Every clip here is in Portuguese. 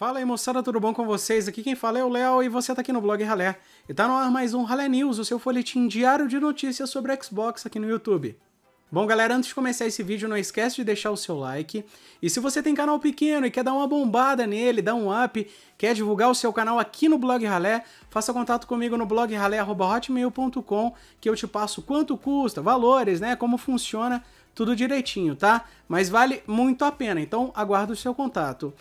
Fala aí moçada, tudo bom com vocês? Aqui quem fala é o Léo e você tá aqui no blog Ralé. E tá no ar mais um Ralé News, o seu folhetim diário de notícias sobre Xbox aqui no YouTube. Bom galera, antes de começar esse vídeo, não esquece de deixar o seu like. E se você tem canal pequeno e quer dar uma bombada nele, dar um up, quer divulgar o seu canal aqui no blog Ralé, faça contato comigo no blog ralé.hotmail.com que eu te passo quanto custa, valores, né, como funciona, tudo direitinho, tá? Mas vale muito a pena, então aguardo o seu contato.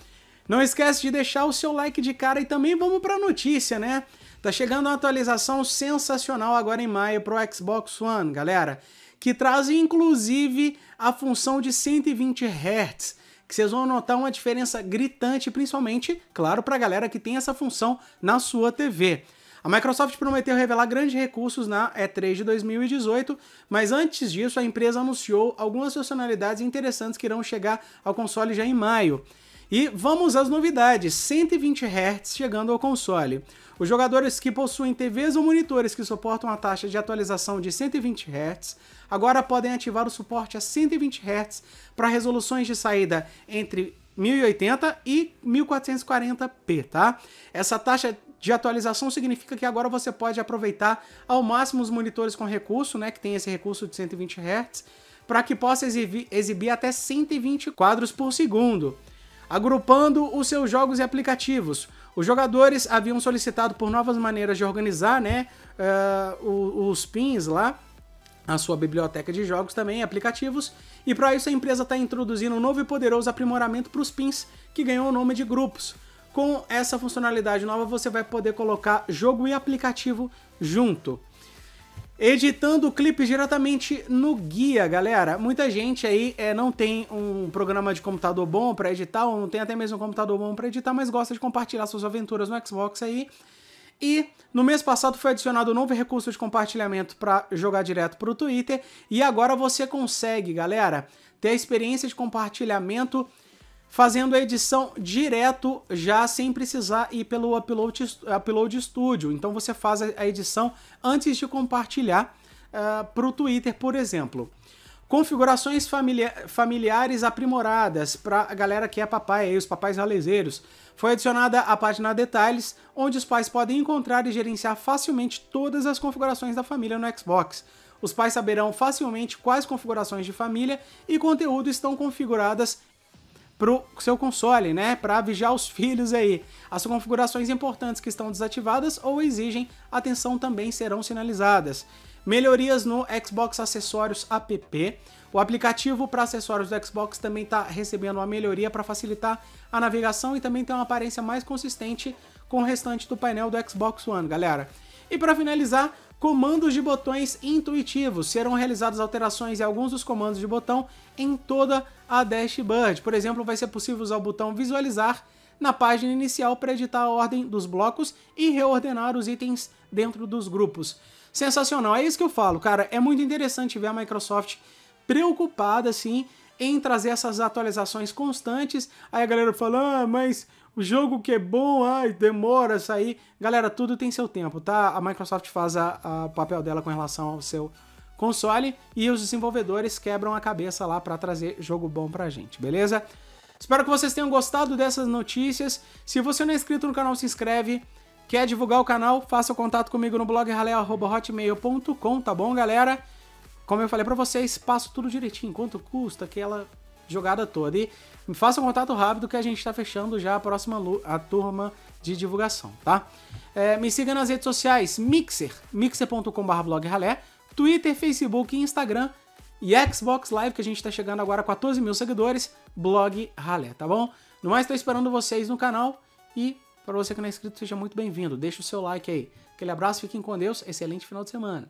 Não esquece de deixar o seu like de cara e também vamos para a notícia, né? Tá chegando uma atualização sensacional agora em maio para o Xbox One, galera, que traz inclusive a função de 120 Hz, que vocês vão notar uma diferença gritante, principalmente, claro, para a galera que tem essa função na sua TV. A Microsoft prometeu revelar grandes recursos na E3 de 2018, mas antes disso a empresa anunciou algumas funcionalidades interessantes que irão chegar ao console já em maio. E vamos às novidades: 120 Hz chegando ao console. Os jogadores que possuem TVs ou monitores que suportam a taxa de atualização de 120 Hz agora podem ativar o suporte a 120 Hz para resoluções de saída entre 1080 e 1440p, tá? Essa taxa de atualização significa que agora você pode aproveitar ao máximo os monitores com recurso, né, que tem esse recurso de 120 Hz, para que possa exibir, exibir até 120 quadros por segundo agrupando os seus jogos e aplicativos. Os jogadores haviam solicitado por novas maneiras de organizar né, uh, os pins lá, a sua biblioteca de jogos também, aplicativos, e para isso a empresa está introduzindo um novo e poderoso aprimoramento para os pins, que ganhou o nome de grupos. Com essa funcionalidade nova, você vai poder colocar jogo e aplicativo junto editando clipes diretamente no guia, galera. Muita gente aí é, não tem um programa de computador bom para editar, ou não tem até mesmo um computador bom para editar, mas gosta de compartilhar suas aventuras no Xbox aí. E no mês passado foi adicionado um novo recurso de compartilhamento para jogar direto para o Twitter. E agora você consegue, galera, ter a experiência de compartilhamento fazendo a edição direto já sem precisar ir pelo Upload, upload Studio. Então você faz a edição antes de compartilhar uh, eh, para o Twitter, por exemplo. Configurações familia familiares aprimoradas para a galera que é papai, aí, os papais ralezeiros. Foi adicionada a página Detalhes, onde os pais podem encontrar e gerenciar facilmente todas as configurações da família no Xbox. Os pais saberão facilmente quais configurações de família e conteúdo estão configuradas pro seu console, né? Para vigiar os filhos aí. As configurações importantes que estão desativadas ou exigem atenção também serão sinalizadas. Melhorias no Xbox Acessórios app. O aplicativo para acessórios do Xbox também está recebendo uma melhoria para facilitar a navegação e também tem uma aparência mais consistente com o restante do painel do Xbox One, galera. E para finalizar, comandos de botões intuitivos. Serão realizadas alterações em alguns dos comandos de botão em toda a dashboard. Por exemplo, vai ser possível usar o botão visualizar na página inicial para editar a ordem dos blocos e reordenar os itens dentro dos grupos. Sensacional, é isso que eu falo, cara. É muito interessante ver a Microsoft preocupada assim em trazer essas atualizações constantes. Aí a galera fala, ah, mas o jogo que é bom, ai, demora a sair. Galera, tudo tem seu tempo, tá? A Microsoft faz o papel dela com relação ao seu console e os desenvolvedores quebram a cabeça lá para trazer jogo bom pra gente, beleza? Espero que vocês tenham gostado dessas notícias. Se você não é inscrito no canal, se inscreve. Quer divulgar o canal? Faça o contato comigo no blog ralé.hotmail.com, tá bom, galera? Como eu falei para vocês, passo tudo direitinho, quanto custa aquela jogada toda. E faça um contato rápido que a gente está fechando já a próxima a turma de divulgação, tá? É, me siga nas redes sociais, Mixer, mixer.com.br blogralé, Twitter, Facebook Instagram e Xbox Live, que a gente está chegando agora a 14 mil seguidores, blog Ralé, tá bom? No mais, estou esperando vocês no canal e para você que não é inscrito, seja muito bem-vindo. Deixa o seu like aí. Aquele abraço, fiquem com Deus, excelente final de semana.